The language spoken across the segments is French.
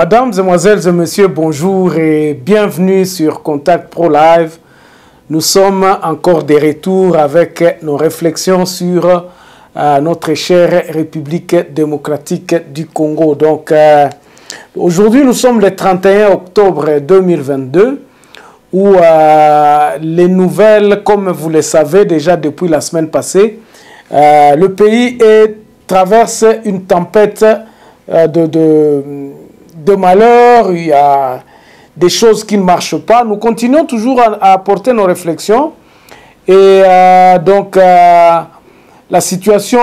Mesdames, Mesdemoiselles et Messieurs, bonjour et bienvenue sur Contact Pro Live. Nous sommes encore de retour avec nos réflexions sur euh, notre chère République démocratique du Congo. Donc, euh, aujourd'hui, nous sommes le 31 octobre 2022 où euh, les nouvelles, comme vous le savez déjà depuis la semaine passée, le pays traverse une tempête de de malheur, il y a des choses qui ne marchent pas. Nous continuons toujours à, apporter nos réflexions. Et euh, donc, euh, la situation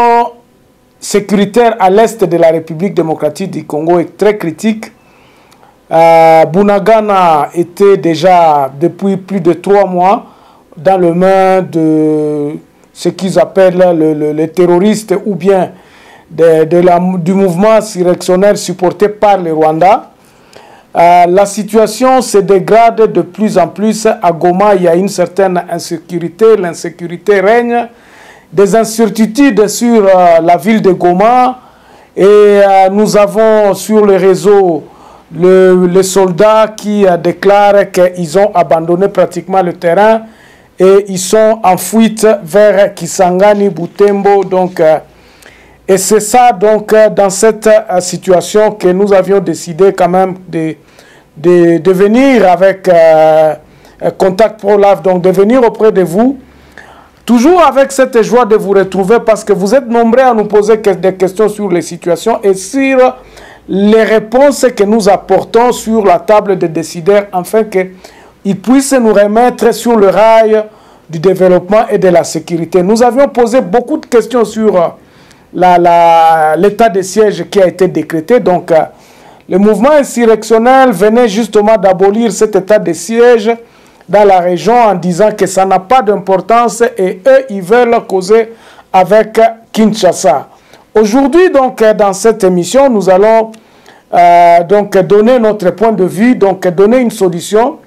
sécuritaire à l'est de la République démocratique du Congo est très critique. Euh, Bunagana était déjà depuis plus de trois mois dans le main de ce qu'ils appellent les terroristes ou bien de, du mouvement insurrectionnel supporté par le Rwanda. Euh, la situation se dégrade de plus en plus. À Goma, il y a une certaine insécurité. L'insécurité règne. Des incertitudes sur euh, la ville de Goma. Et euh, nous avons sur le réseau le, les soldats qui déclarent qu'ils ont abandonné pratiquement le terrain et ils sont en fuite vers Kisangani, Butembo. Donc, et c'est ça, donc, euh, dans cette euh, situation que nous avions décidé quand même de, de, venir avec euh, Contact Pro donc de venir auprès de vous, toujours avec cette joie de vous retrouver parce que vous êtes nombreux à nous poser des questions sur les situations et sur les réponses que nous apportons sur la table des décideurs afin qu'ils puissent nous remettre sur le rail du développement et de la sécurité. Nous avions posé beaucoup de questions sur l'état de siège qui a été décrété. Donc, euh, le mouvement insurrectionnel venait justement d'abolir cet état de siège dans la région en disant que ça n'a pas d'importance et eux, ils veulent causer avec Kinshasa. Aujourd'hui, donc, dans cette émission, nous allons euh, donc donner notre point de vue, donc donner une solution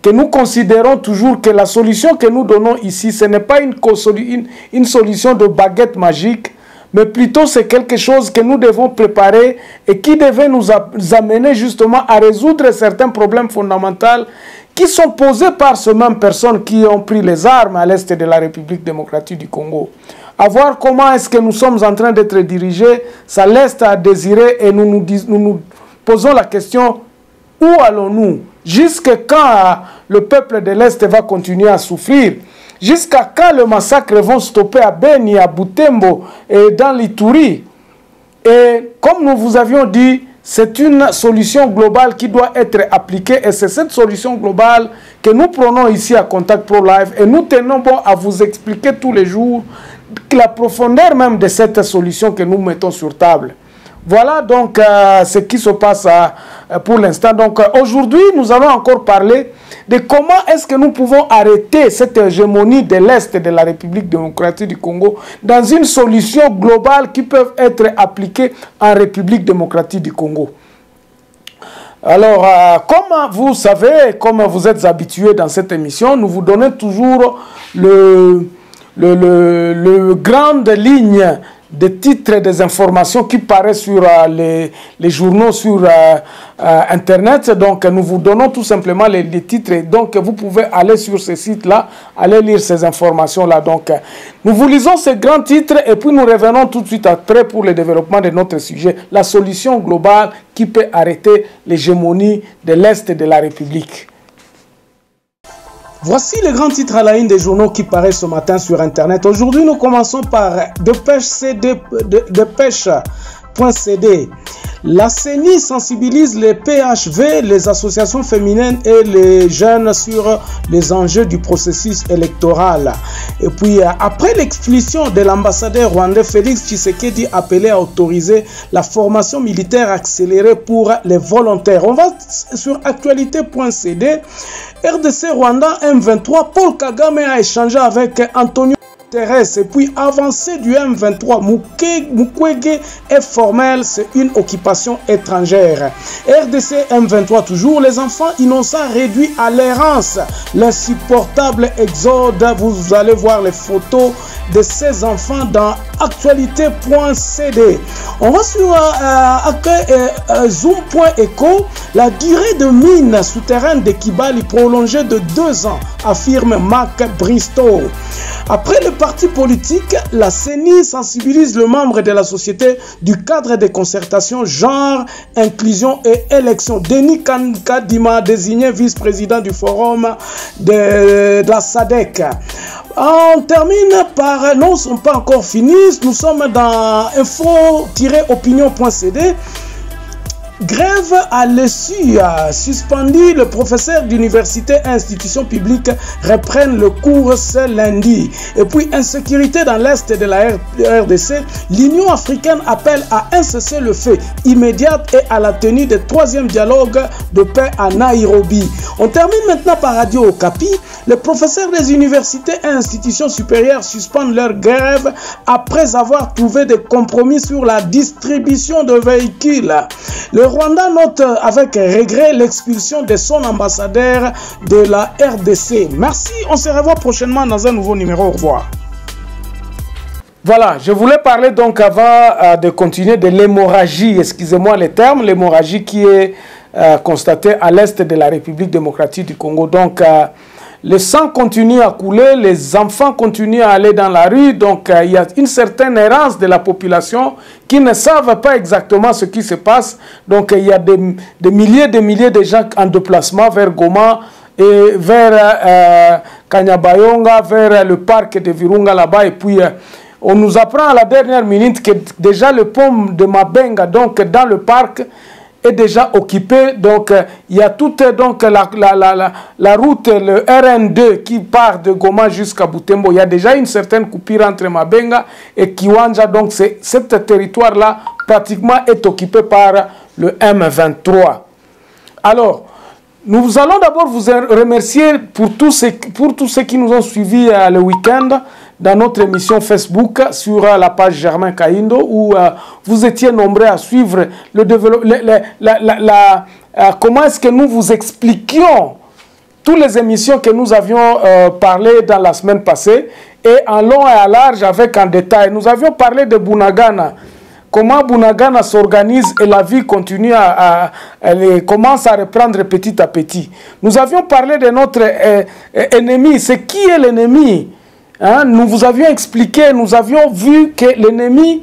que nous considérons toujours que la solution que nous donnons ici, ce n'est pas une, solution de baguette magique, mais plutôt c'est quelque chose que nous devons préparer et qui devait nous amener justement à résoudre certains problèmes fondamentaux qui sont posés par ces mêmes personnes qui ont pris les armes à l'est de la République démocratique du Congo. À voir comment est-ce que nous sommes en train d'être dirigés, ça laisse à désirer et nous nous, nous, nous posons la question, où allons-nous? Jusque quand le peuple de l'Est va continuer à souffrir? Jusqu'à quand le massacre vont stopper à Beni, à Butembo et dans l'Ituri? Et comme nous vous avions dit, c'est une solution globale qui doit être appliquée et c'est cette solution globale que nous prenons ici à Contact Pro Live et nous tenons bon à vous expliquer tous les jours la profondeur même de cette solution que nous mettons sur table. Voilà donc euh, ce qui se passe euh, pour l'instant. Donc euh, aujourd'hui, nous allons encore parler de comment est-ce que nous pouvons arrêter cette hégémonie de l'Est de la République démocratique du Congo dans une solution globale qui peut être appliquée en République démocratique du Congo. Alors, comme vous savez, comme vous êtes habitués dans cette émission, nous vous donnons toujours le, le, le, grande ligne des titres et des informations qui paraissent sur euh, les, les, journaux sur euh, euh, Internet. Donc, nous vous donnons tout simplement les, les titres. Donc, vous pouvez aller sur ces sites-là, aller lire ces informations-là. Donc, nous vous lisons ces grands titres et puis nous revenons tout de suite après pour le développement de notre sujet. La solution globale qui peut arrêter l'hégémonie de l'Est de la République. Voici les grands titres à la une des journaux qui paraissent ce matin sur Internet. Aujourd'hui, nous commençons par La CENI sensibilise les PHV, les associations féminines et les jeunes sur les enjeux du processus électoral. Et puis, après l'expulsion de l'ambassadeur rwandais Félix Tshisekedi appelé à autoriser la formation militaire accélérée pour les volontaires. On va sur actualité.cd. RDC Rwanda M23, Paul Kagame a échangé avec Antonio et puis avancée du M23 Mukwege est formelle, c'est une occupation étrangère. RDC M23 toujours, les enfants innocents réduits à l'errance. L'insupportable exode, vous allez voir les photos de ces enfants dans actualité.cd. On va sur euh, euh, euh, zoom.eco. La durée de mine souterraine de Kibali prolongée de deux ans, affirme Marc Bristow. Après le parti politique, la CENI sensibilise le membre de la société du cadre de concertation genre, inclusion et élection. Denis Kadima, désigné vice-président du forum de, de la SADEC. On termine par, non, ce sont pas encore finis, nous sommes dans info-opinion.cd. Grève à l'ESU suspendu le professeur d'université et institutions publiques reprennent le cours ce lundi. Et puis insécurité dans l'est de la RDC, l'Union africaine appelle à un cessez-le-feu immédiat et à la tenue du troisième dialogue de paix à Nairobi. On termine maintenant par Radio Okapi. Les professeurs des universités et institutions supérieures suspendent leur grève après avoir trouvé des compromis sur la distribution de véhicules. Le Rwanda note avec regret l'expulsion de son ambassadeur de la RDC. Merci, on se revoit prochainement dans un nouveau numéro. Au revoir. Voilà, je voulais parler donc avant euh, de continuer de l'hémorragie, excusez-moi les termes, l'hémorragie qui est euh, constatée à l'est de la République démocratique du Congo. Donc, euh, le sang continue à couler, les enfants continuent à aller dans la rue, donc euh, il y a une certaine errance de la population qui ne savent pas exactement ce qui se passe. Donc il y a des, milliers et des milliers de gens en déplacement vers Goma et vers euh, Kanyabayonga, vers le parc de Virunga là-bas, et puis... Euh, on nous apprend à la dernière minute que déjà le pont de Mabenga, donc dans le parc, est déjà occupé. Donc, euh, il y a toute donc, la, la, la, la, route, le RN2 qui part de Goma jusqu'à Butembo. Il y a déjà une certaine coupure entre Mabenga et Kiwanja. Donc, ce territoire-là, pratiquement, est occupé par le M23. Alors, nous allons d'abord vous remercier pour tous, ceux, pour tous ceux qui nous ont suivis euh, le week-end dans notre émission Facebook sur euh, la page Germain Kaindo où euh, vous étiez nombreux à suivre le développement, la, comment est-ce que nous vous expliquions toutes les émissions que nous avions parlé dans la semaine passée et en long et à large avec en détail. Nous avions parlé de Bunagana comment Bunagana s'organise et la vie continue à, commence à reprendre petit à petit. Nous avions parlé de notre euh, euh, ennemi. C'est qui est l'ennemi? Hein? Nous vous avions expliqué, nous avions vu que l'ennemi,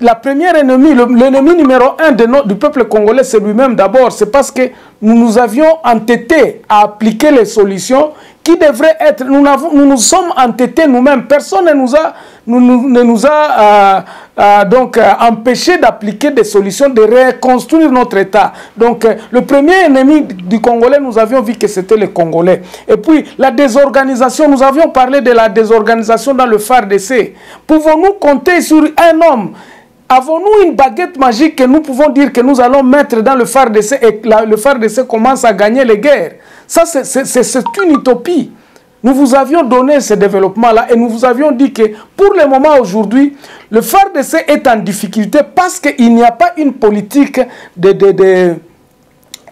la première ennemie, l'ennemi numéro un du peuple congolais, c'est lui-même d'abord. C'est parce que nous nous avions entêtés à appliquer les solutions qui devraient être. Nous, nous sommes entêtés nous-mêmes. Personne ne nous a, nous, euh, euh, donc euh, empêché d'appliquer des solutions, de reconstruire notre État. Donc le premier ennemi du Congolais, nous avions vu que c'était les Congolais. Et puis la désorganisation, nous avions parlé de la désorganisation dans le FARDC. Pouvons-nous compter sur un homme Avons-nous une baguette magique que nous pouvons dire que nous allons mettre dans le FARDC et que le FARDC commence à gagner les guerres? Ça, c'est une utopie. Nous vous avions donné ce développement-là et nous vous avions dit que pour le moment aujourd'hui, le FARDC est en difficulté parce qu'il n'y a pas une politique de, de, de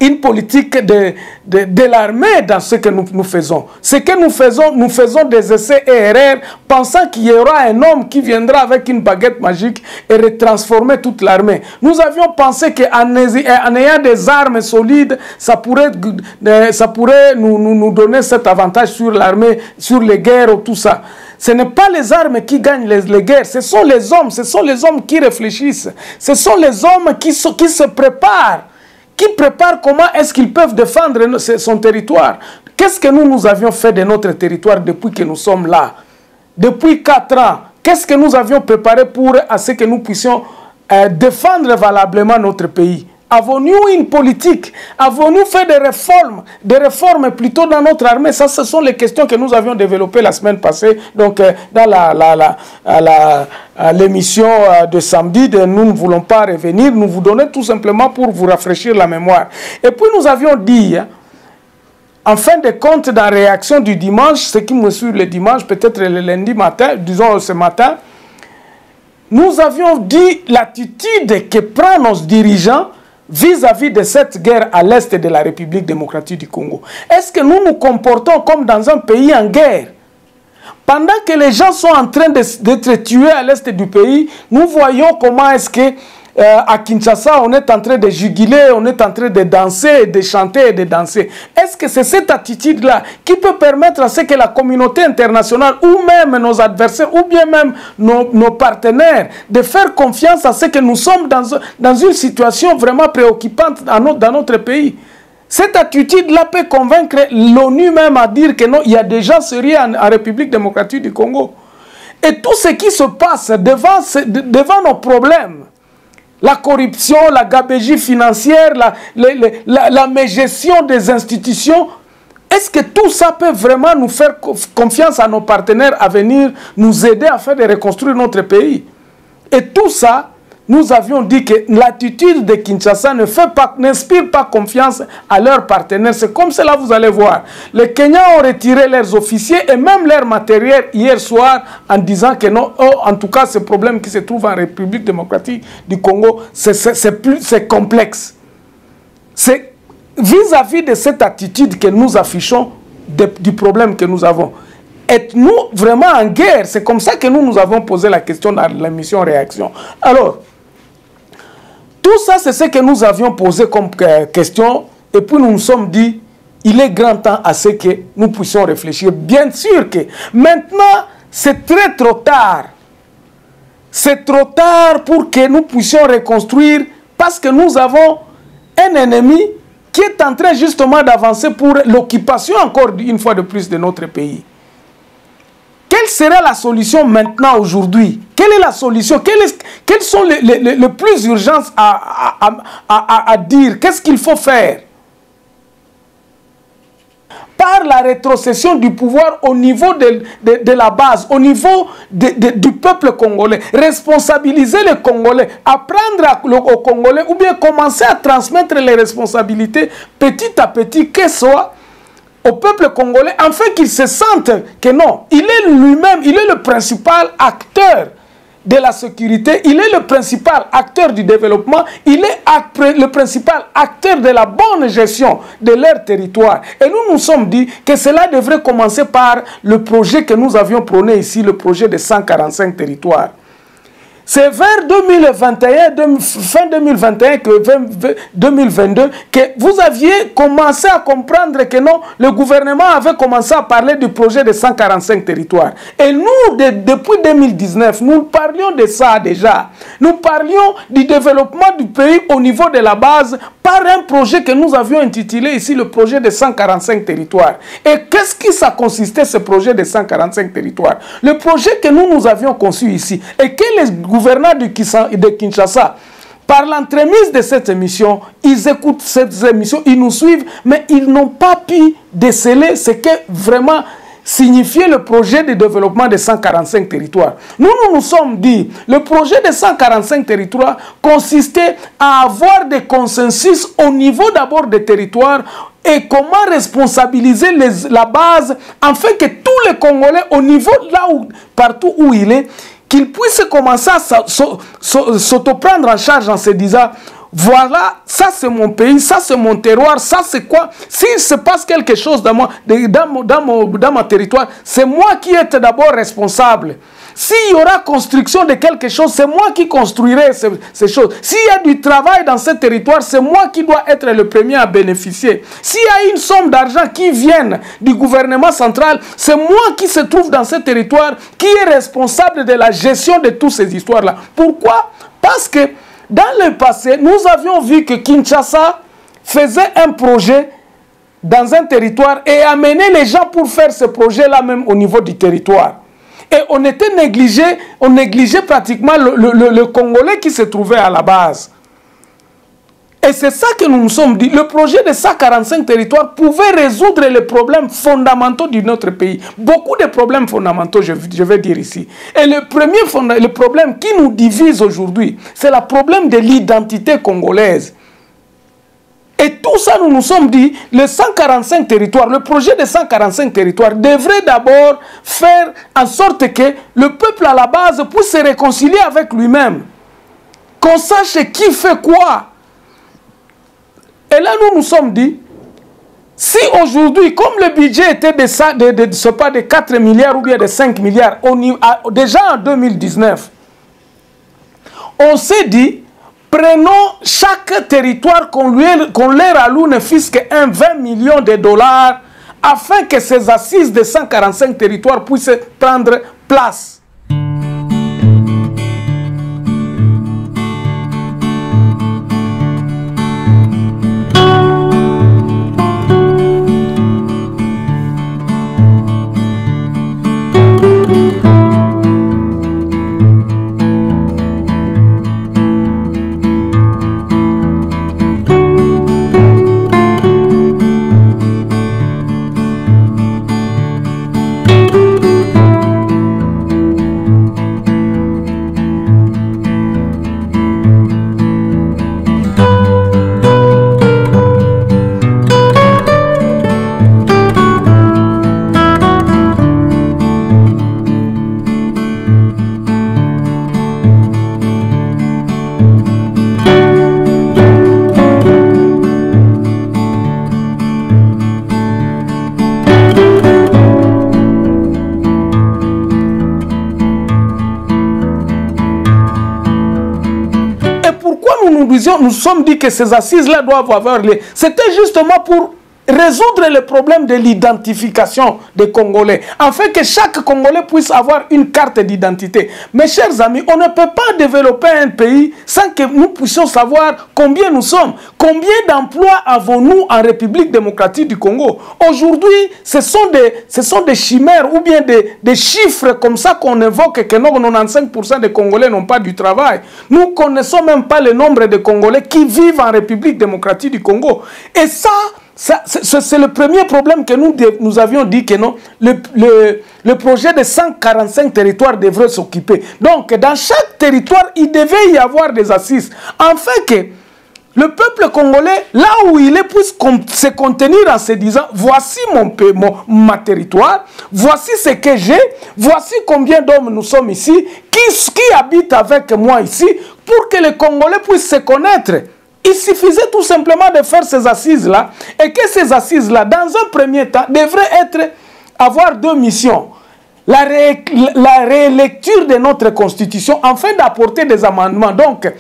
une politique de, de, de l'armée dans ce que nous, faisons. Ce que nous faisons, nous faisons des essais et erreurs, pensant qu'il y aura un homme qui viendra avec une baguette magique et retransformer toute l'armée. Nous avions pensé qu'en en ayant des armes solides, ça pourrait, ça pourrait nous, nous, nous donner cet avantage sur l'armée, sur les guerres ou tout ça. Ce n'est pas les armes qui gagnent les, les, guerres, ce sont les hommes, ce sont les hommes qui réfléchissent, ce sont les hommes qui, qui se préparent qui prépare comment est-ce qu'ils peuvent défendre son territoire? Qu'est-ce que nous, nous avions fait de notre territoire depuis que nous sommes là? Depuis quatre ans, qu'est-ce que nous avions préparé pour ce que nous puissions euh, défendre valablement notre pays? Avons-nous une politique? Avons-nous fait des réformes? Des réformes plutôt dans notre armée? Ça, ce sont les questions que nous avions développées la semaine passée, donc euh, dans l'émission euh, de samedi. Nous ne voulons pas revenir, nous vous donnons tout simplement pour vous rafraîchir la mémoire. Et puis nous avions dit, hein, en fin de compte, dans la réaction du dimanche, ce qui me suit le dimanche, peut-être le lundi matin, disons ce matin, nous avions dit l'attitude que prennent nos dirigeants vis-à-vis de cette guerre à l'est de la République démocratique du Congo. Est-ce que nous nous comportons comme dans un pays en guerre? Pendant que les gens sont en train d'être tués à l'est du pays, nous voyons comment est-ce que euh, à Kinshasa, on est en train de juguler, on est en train de danser, de chanter et de danser. Est-ce que c'est cette attitude-là qui peut permettre à ce que la communauté internationale ou même nos adversaires ou bien même nos, partenaires de faire confiance à ce que nous sommes dans, une situation vraiment préoccupante dans notre, pays? Cette attitude-là peut convaincre l'ONU même à dire que non, il y a déjà sérieux en, République démocratique du Congo. Et tout ce qui se passe devant nos problèmes, la corruption, la gabégie financière, la, la, la, mégestion des institutions. Est-ce que tout ça peut vraiment nous faire confiance à nos partenaires à venir nous aider à faire de reconstruire notre pays? Et tout ça, nous avions dit que l'attitude de Kinshasa ne fait pas, n'inspire pas confiance à leurs partenaires. C'est comme cela, vous allez voir. Les Kenyans ont retiré leurs officiers et même leur matériel hier soir en disant que non, oh, en tout cas, ce problème qui se trouve en République démocratique du Congo, c'est complexe. C'est vis-à-vis de cette attitude que nous affichons du problème que nous avons. Êtes-nous vraiment en guerre? C'est comme ça que nous nous avons posé la question dans l'émission Réaction. Alors, tout ça, c'est ce que nous avions posé comme euh, question. Et puis nous nous sommes dit, il est grand temps à ce que nous puissions réfléchir. Bien sûr que maintenant, c'est très trop tard. C'est trop tard pour que nous puissions reconstruire parce que nous avons un ennemi qui est en train justement d'avancer pour l'occupation encore une fois de plus de notre pays. Quelle serait la solution maintenant, aujourd'hui? Quelle est la solution? Quelles sont les, plus urgences à, dire? Qu'est-ce qu'il faut faire? Par la rétrocession du pouvoir au niveau de, la base, au niveau du peuple congolais. Responsabiliser les Congolais, apprendre aux Congolais ou bien commencer à transmettre les responsabilités petit à petit, que soit au peuple congolais afin qu'il se sente que non, il est lui-même, il est le principal acteur de la sécurité, il est le principal acteur du développement, il est le principal acteur de la bonne gestion de leur territoire. Et nous nous sommes dit que cela devrait commencer par le projet que nous avions prôné ici, le projet de 145 territoires. C'est vers 2021, fin 2021, que 2022, que vous aviez commencé à comprendre que non, le gouvernement avait commencé à parler du projet de 145 territoires. Et nous, depuis 2019, nous parlions de ça déjà. Nous parlions du développement du pays au niveau de la base par un projet que nous avions intitulé ici le projet de 145 territoires. Et qu'est-ce qui ça consistait, ce projet de 145 territoires? Le projet que nous, nous avions conçu ici et que les gouvernants de Kinshasa, par l'entremise de cette émission, ils écoutent cette émission, ils nous suivent, mais ils n'ont pas pu déceler ce que vraiment signifiait le projet de développement de 145 territoires. Nous, nous nous sommes dit, le projet de 145 territoires consistait à avoir des consensus au niveau d'abord des territoires et comment responsabiliser la base afin que tous les Congolais, au niveau là où, partout où il est, qu'il puisse commencer à s'auto-prendre en charge en se disant voilà, ça c'est mon pays, ça c'est mon terroir, ça c'est quoi? S'il se passe quelque chose dans, moi, dans, dans, mon, dans mon territoire, c'est moi qui est d'abord responsable. S'il y aura construction de quelque chose, c'est moi qui construirai ces, ces choses. S'il y a du travail dans ce territoire, c'est moi qui dois être le premier à bénéficier. S'il y a une somme d'argent qui vient du gouvernement central, c'est moi qui se trouve dans ce territoire qui est responsable de la gestion de toutes ces histoires-là. Pourquoi? Parce que dans le passé, nous avions vu que Kinshasa faisait un projet dans un territoire et amenait les gens pour faire ce projet-là même au niveau du territoire. Et on était négligé, on négligeait pratiquement le, le, le, Congolais qui se trouvait à la base. Et c'est ça que nous nous sommes dit. Le projet de 145 territoires pouvait résoudre les problèmes fondamentaux de notre pays. Beaucoup de problèmes fondamentaux, je, je vais dire ici. Et le premier le problème qui nous divise aujourd'hui, c'est le problème de l'identité congolaise. Et tout ça, nous nous sommes dit, les 145 territoires, le projet de 145 territoires devrait d'abord faire en sorte que le peuple à la base puisse se réconcilier avec lui-même. Qu'on sache qui fait quoi. Et là, nous nous sommes dit, si aujourd'hui, comme le budget était de, de, pas de 4 milliards ou bien de 5 milliards, déjà en 2019, on s'est dit, Prenons chaque territoire qu'on leur alloue ne fût qu'un 20 millions de dollars afin que ces assises de 145 territoires puissent prendre place. Nous sommes dit que ces assises-là doivent avoir lieu. C'était justement pour résoudre le problème de l'identification des Congolais, afin que chaque Congolais puisse avoir une carte d'identité. Mes chers amis, on ne peut pas développer un pays sans que nous puissions savoir combien nous sommes, combien d'emplois avons-nous en République démocratique du Congo? Aujourd'hui, ce, sont des, ce sont des chimères ou bien des, des chiffres comme ça qu'on évoque que 95% des Congolais n'ont pas du travail. Nous connaissons même pas le nombre de Congolais qui vivent en République démocratique du Congo. Et ça, c'est le premier problème que nous, nous avions dit que non, le, le, projet de 145 territoires devrait s'occuper. Donc, dans chaque territoire, il devait y avoir des assises. Afin que le peuple congolais, là où il est, puisse se contenir en se disant voici mon, mon, ma territoire, voici ce que j'ai, voici combien d'hommes nous sommes ici, qui, qui habite avec moi ici, pour que les Congolais puissent se connaître. Il suffisait tout simplement de faire ces assises-là et que ces assises-là, dans un premier temps, devraient être, avoir deux missions. La, ré, la rélecture de notre constitution afin d'apporter des amendements. Donc,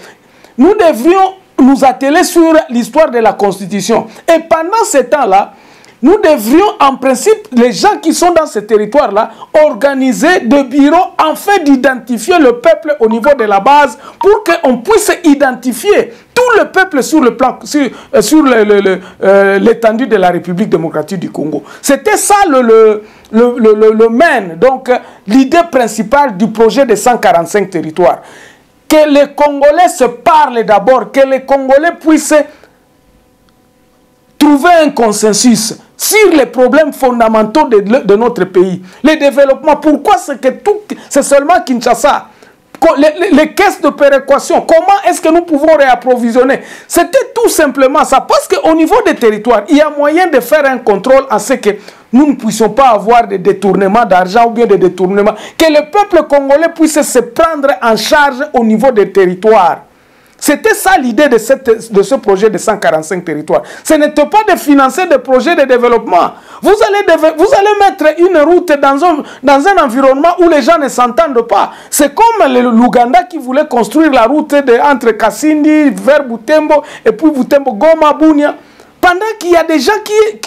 nous devrions nous atteler sur l'histoire de la constitution. Et pendant ce temps-là, nous devrions en principe, les gens qui sont dans ce territoire-là, organiser des bureaux afin d'identifier le peuple au niveau de la base pour qu'on puisse identifier tout le peuple sur euh, euh, l'étendue de la République démocratique du Congo. C'était ça le, le, donc l'idée principale du projet de 145 territoires. Que les Congolais se parlent d'abord, que les Congolais puissent trouver un consensus sur les problèmes fondamentaux de, notre pays. Le développement, pourquoi c'est que tout, c'est seulement Kinshasa? Les, les, caisses de péréquation, comment est-ce que nous pouvons réapprovisionner? C'était tout simplement ça. Parce qu'au niveau des territoires, il y a moyen de faire un contrôle à ce que nous ne puissions pas avoir de détournement d'argent ou bien de détournement. Que le peuple congolais puisse se prendre en charge au niveau des territoires. C'était ça l'idée de, de, ce projet de 145 territoires. Ce n'était pas de financer des projets de développement. Vous allez, vous allez mettre une route dans un, dans un environnement où les gens ne s'entendent pas. C'est comme l'Ouganda qui voulait construire la route entre Kassindi vers Butembo et puis Butembo, Goma, Bunia. Pendant qu'il y a des gens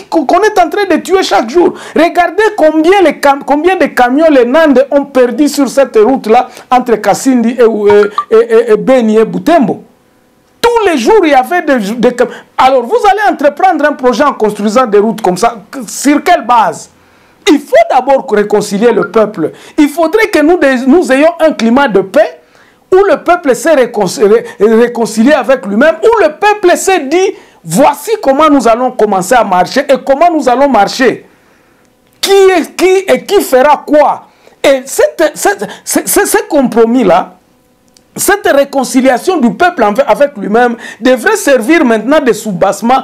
qu'on est en train de tuer chaque jour. Regardez combien, de camions les Nandes ont perdu sur cette route-là entre Kassindi et, Beni et Butembo. Tous les jours, il y avait des, des... Alors, vous allez entreprendre un projet en construisant des routes comme ça. Sur quelle base? Il faut d'abord réconcilier le peuple. Il faudrait que nous, nous ayons un climat de paix où le peuple s'est réconcilié avec lui-même, où le peuple s'est dit Voici comment nous allons commencer à marcher et comment nous allons marcher. Qui est qui et qui fera quoi? Et ce compromis-là, cette réconciliation du peuple avec lui-même devrait servir maintenant de soubassement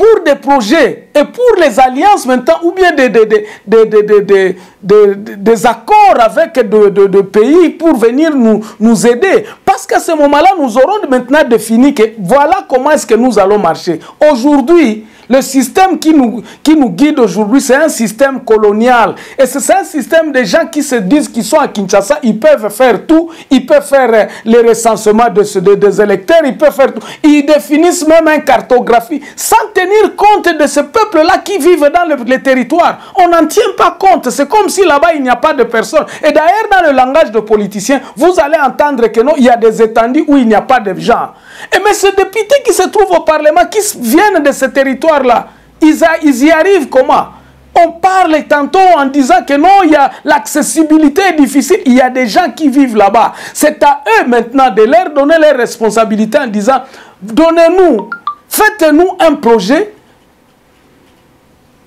pour des projets et pour les alliances maintenant, ou bien des, des, des, des accords avec de, pays pour venir nous, nous aider. Parce qu'à ce moment-là, nous aurons maintenant défini que voilà comment est-ce que nous allons marcher. Aujourd'hui, le système qui nous, qui nous guide aujourd'hui, c'est un système colonial. Et c'est un système de gens qui se disent qu'ils sont à Kinshasa, ils peuvent faire tout, ils peuvent faire euh, les recensements de, des électeurs, ils peuvent faire tout. Ils définissent même une cartographie sans tenir compte de ce peuple-là qui vivent dans les territoires. On n'en tient pas compte. C'est comme si là-bas, il n'y a pas de personnes. Et d'ailleurs, dans le langage de politiciens, vous allez entendre que non, il y a des étendues où il n'y a pas de gens. Et mais ces députés qui se trouvent au Parlement, qui viennent de ce territoire-là, ils, y arrivent comment? On parle tantôt en disant que non, l'accessibilité est difficile. Il y a des gens qui vivent là-bas. C'est à eux maintenant de leur donner les responsabilités en disant donnez-nous, faites-nous un projet,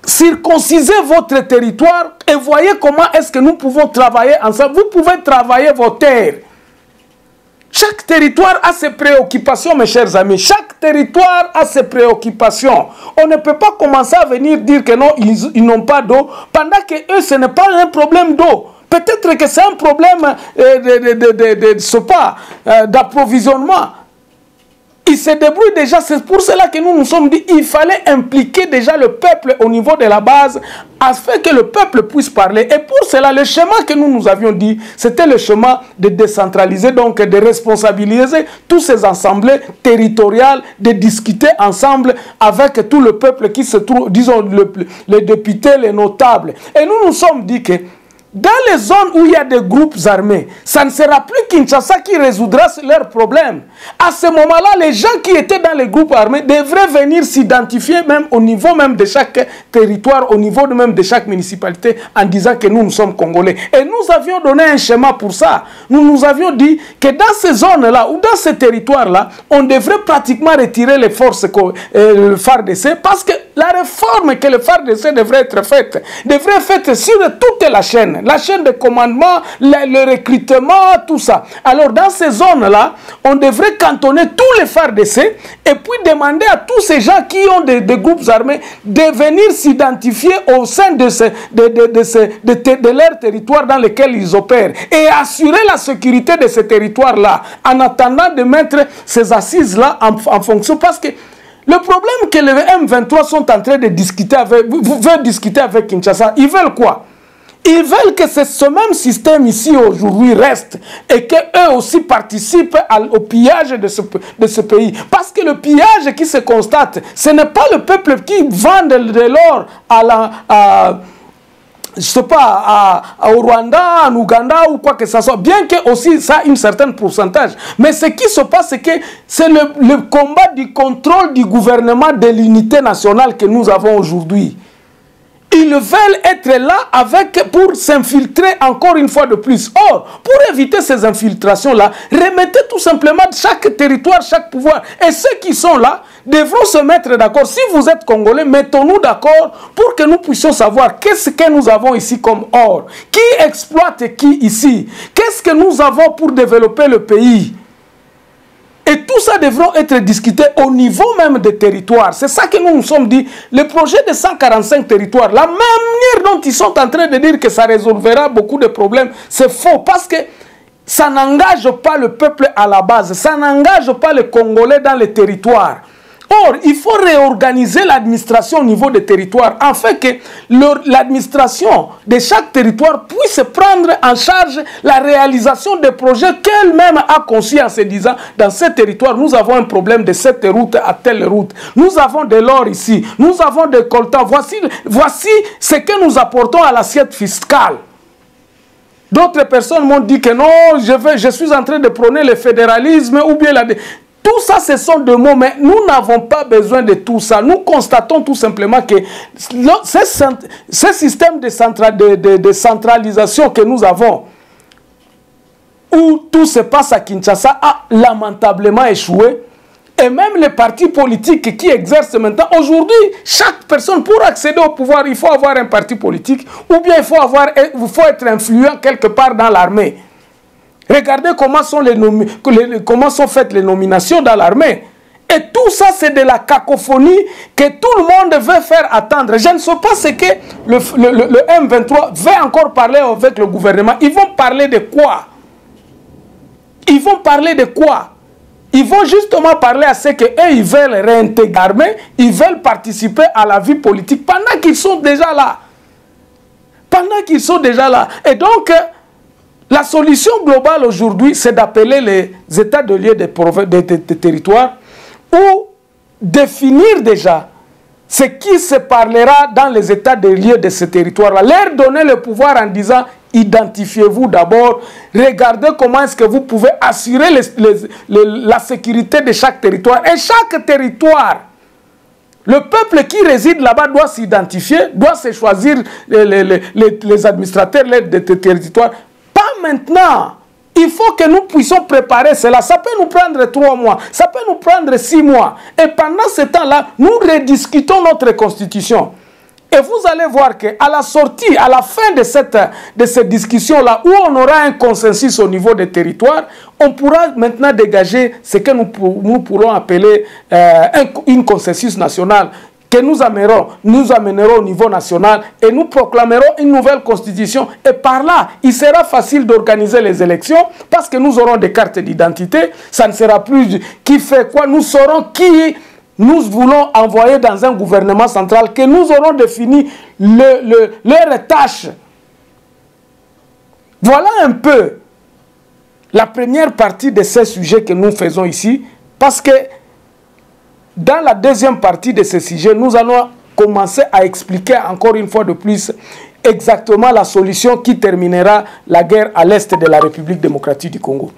circoncisez votre territoire et voyez comment est-ce que nous pouvons travailler ensemble. Vous pouvez travailler vos terres. Chaque territoire a ses préoccupations, mes chers amis. Chaque territoire a ses préoccupations. On ne peut pas commencer à venir dire que non, ils, n'ont pas d'eau, pendant que eux, ce n'est pas un problème d'eau. Peut-être que c'est un problème euh, de, euh, d'approvisionnement. Il se débrouille déjà. C'est pour cela que nous nous sommes dit il fallait impliquer déjà le peuple au niveau de la base afin que le peuple puisse parler. Et pour cela, le chemin que nous nous avions dit, c'était le chemin de décentraliser, donc de responsabiliser tous ces assemblées territoriales, de discuter ensemble avec tout le peuple qui se trouve, disons, les députés, les notables. Et nous nous sommes dit que dans les zones où il y a des groupes armés, ça ne sera plus Kinshasa qui résoudra leurs problèmes. À ce moment-là, les gens qui étaient dans les groupes armés devraient venir s'identifier même au niveau même de chaque territoire, au niveau même de chaque municipalité, en disant que nous, nous sommes Congolais. Et nous avions donné un schéma pour ça. Nous nous avions dit que dans ces zones-là, ou dans ces territoires-là, on devrait pratiquement retirer les forces, euh, le FARDC, parce que la réforme que le FARDC devrait être faite, devrait être faite sur toute la chaîne la chaîne de commandement, le, recrutement, tout ça. Alors dans ces zones-là, on devrait cantonner tous les phares d'essai et puis demander à tous ces gens qui ont des, groupes armés de venir s'identifier au sein de, de, de, leur territoire dans lequel ils opèrent et assurer la sécurité de ces territoires-là en attendant de mettre ces assises-là en, en fonction parce que le problème que les M23 sont en train de discuter avec, veulent discuter avec Kinshasa, ils veulent quoi? Ils veulent que ce même système ici aujourd'hui reste et qu'eux aussi participent au pillage de ce, de ce pays. Parce que le pillage qui se constate, ce n'est pas le peuple qui vend de, l'or à la... À, je sais pas, à, au Rwanda, en Ouganda ou quoi que ce soit, bien que aussi ça a un certain pourcentage. Mais ce qui se passe, c'est que c'est le combat du contrôle du gouvernement de l'unité nationale que nous avons aujourd'hui. Ils veulent être là avec, pour s'infiltrer encore une fois de plus. Or, pour éviter ces infiltrations-là, remettez tout simplement chaque territoire, chaque pouvoir. Et ceux qui sont là devront se mettre d'accord. Si vous êtes Congolais, mettons-nous d'accord pour que nous puissions savoir qu'est-ce que nous avons ici comme or. Qui exploite qui ici? Qu'est-ce que nous avons pour développer le pays? Et tout ça devra être discuté au niveau même des territoires. C'est ça que nous nous sommes dit. Le projet de 145 territoires, la manière dont ils sont en train de dire que ça résolvera beaucoup de problèmes, c'est faux. Parce que ça n'engage pas le peuple à la base. Ça n'engage pas les Congolais dans les territoires. Or, il faut réorganiser l'administration au niveau des territoires afin que l'administration de chaque territoire puisse prendre en charge la réalisation des projets qu'elle-même a conçus en se disant dans ce territoire, nous avons un problème de cette route à telle route. Nous avons de l'or ici, nous avons des coltans. Voici, voici ce que nous apportons à l'assiette fiscale. D'autres personnes m'ont dit que non, je, suis en train de prôner le fédéralisme ou bien la... Tout ça, ce sont des mots, mais nous n'avons pas besoin de tout ça. Nous constatons tout simplement que ce, système de, de, centralisation que nous avons, où tout se passe à Kinshasa, a lamentablement échoué. Et même les partis politiques qui exercent maintenant, aujourd'hui, chaque personne, pour accéder au pouvoir, il faut avoir un parti politique, ou bien il faut, avoir, il faut être influent quelque part dans l'armée. Regardez comment sont, les faites les nominations dans l'armée. Et tout ça, c'est de la cacophonie que tout le monde veut faire attendre. Je ne sais pas ce que le, le, M23 veut encore parler avec le gouvernement. Ils vont parler de quoi? Ils vont parler de quoi? Ils vont justement parler à ce qu'eux, ils veulent réintégrer, ils veulent participer à la vie politique pendant qu'ils sont déjà là. Pendant qu'ils sont déjà là. Et donc, la solution globale aujourd'hui, c'est d'appeler les états de lieu des, des territoires ou définir déjà ce qui se parlera dans les états de lieu de ce territoire-là. Leur donner le pouvoir en disant identifiez-vous d'abord, regardez comment est-ce que vous pouvez assurer la sécurité de chaque territoire. Et chaque territoire, le peuple qui réside là-bas doit s'identifier, doit se choisir les, administrateurs de territoire. Maintenant. Il faut que nous puissions préparer cela. Ça peut nous prendre trois mois, ça peut nous prendre six mois. Et pendant ce temps-là, nous rediscutons notre constitution. Et vous allez voir qu'à la sortie, à la fin de cette, de cette discussion-là, où on aura un consensus au niveau des territoires, on pourra maintenant dégager ce que nous, nous pourrons appeler euh, un, une consensus nationale que nous amènerons, nous amènerons au niveau national et nous proclamerons une nouvelle constitution. Et par là, il sera facile d'organiser les élections parce que nous aurons des cartes d'identité. Ça ne sera plus qui fait quoi. Nous saurons qui nous voulons envoyer dans un gouvernement central, que nous aurons défini le, le, leurs tâches. Voilà un peu la première partie de ces sujets que nous faisons ici, parce que dans la deuxième partie de ce sujet, nous allons commencer à expliquer encore une fois de plus exactement la solution qui terminera la guerre à l'est de la République démocratique du Congo.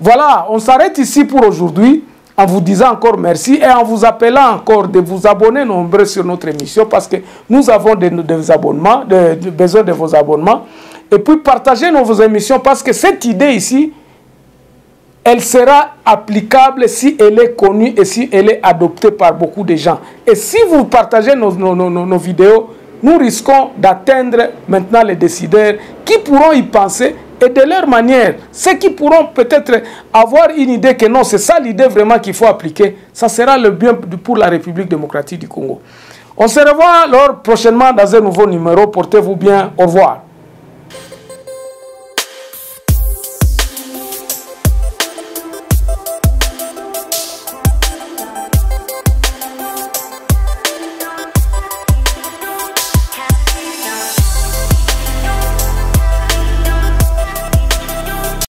Voilà, on s'arrête ici pour aujourd'hui en vous disant encore merci et en vous appelant encore de vous abonner nombreux sur notre émission parce que nous avons besoin de vos abonnements. Et puis partagez nos émissions parce que cette idée ici, elle sera applicable si elle est connue et si elle est adoptée par beaucoup de gens. Et si vous partagez nos, nos, vidéos, nous risquons d'atteindre maintenant les décideurs qui pourront y penser et de leur manière, ceux qui pourront peut-être avoir une idée que non, c'est ça l'idée vraiment qu'il faut appliquer, ça sera le bien pour la République démocratique du Congo. On se revoit alors prochainement dans un nouveau numéro. Portez-vous bien. Au revoir.